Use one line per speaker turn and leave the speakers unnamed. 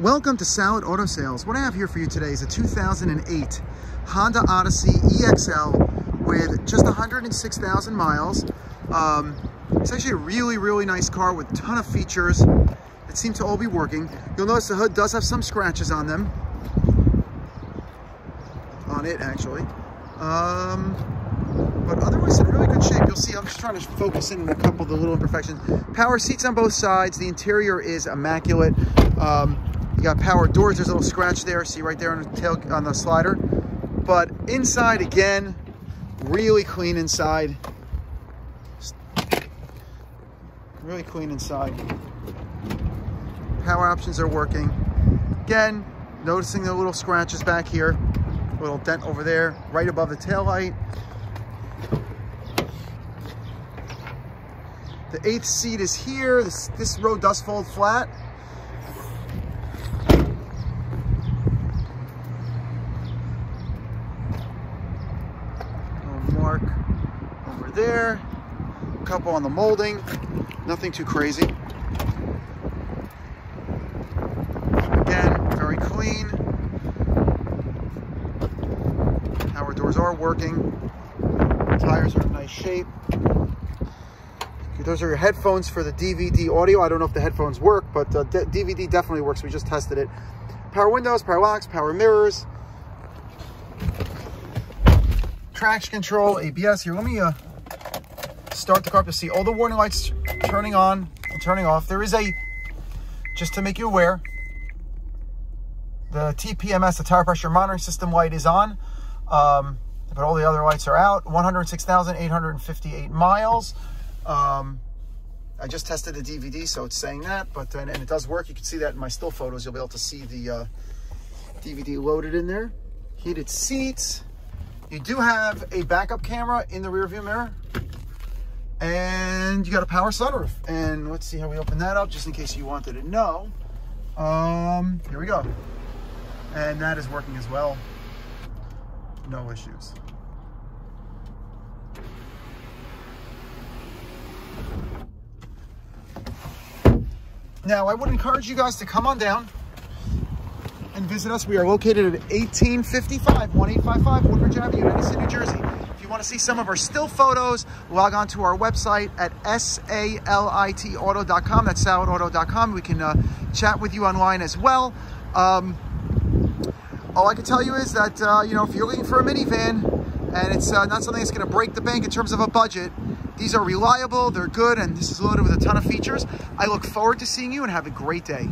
Welcome to Salit Auto Sales. What I have here for you today is a 2008 Honda Odyssey EXL with just 106,000 miles. Um, it's actually a really, really nice car with a ton of features that seem to all be working. You'll notice the hood does have some scratches on them. On it, actually. Um, but otherwise in really good shape. You'll see, I'm just trying to focus in on a couple of the little imperfections. Power seats on both sides. The interior is immaculate. Um, you got power doors. There's a little scratch there. See right there on the tail on the slider. But inside again, really clean inside. Really clean inside. Power options are working. Again, noticing the little scratches back here. A little dent over there, right above the tail light. The eighth seat is here. This, this row does fold flat. Mark over there. A couple on the molding. Nothing too crazy. Again, very clean. Power doors are working. Tires are in nice shape. Those are your headphones for the DVD audio. I don't know if the headphones work, but uh, DVD definitely works. We just tested it. Power windows, power locks, power mirrors, traction control, ABS. Here, let me uh, start the car to see all the warning lights turning on and turning off. There is a, just to make you aware, the TPMS, the tire pressure monitoring system light is on, um, but all the other lights are out. 106,858 miles. Um, I just tested the DVD, so it's saying that, but and, and, it does work. You can see that in my still photos. You'll be able to see the uh, DVD loaded in there. Heated seats. You do have a backup camera in the rear view mirror. And you got a power sunroof. And let's see how we open that up, just in case you wanted to know. Um, here we go. And that is working as well. No issues. Now, I would encourage you guys to come on down and visit us. We are located at 1855 1855 Woodbridge Avenue, Edison, New Jersey. If you want to see some of our still photos, log on to our website at salitauto.com. That's salitauto.com. We can uh, chat with you online as well. Um, all I can tell you is that, uh, you know, if you're looking for a minivan and it's uh, not something that's going to break the bank in terms of a budget, these are reliable, they're good, and this is loaded with a ton of features. I look forward to seeing you and have a great day.